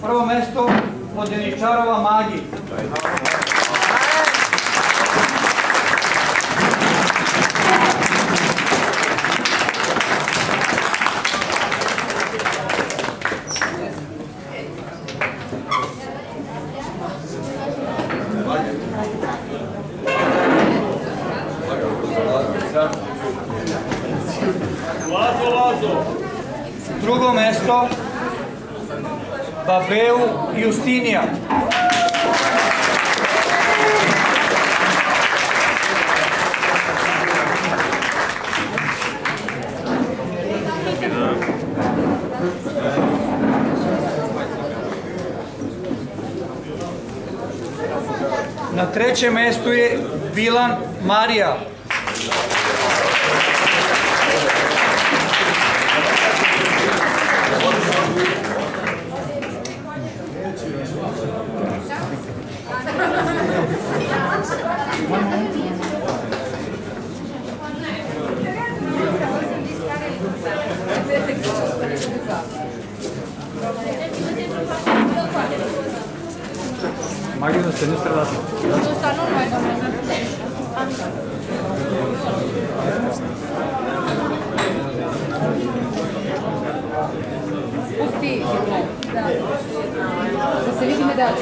Prvo mesto Vodeničarova Magi. Drugo mesto Babeu Justinija. Na trećem mjestu je Bilan Marija. Marius, tenés la Пусти его. Да. Засели медаль.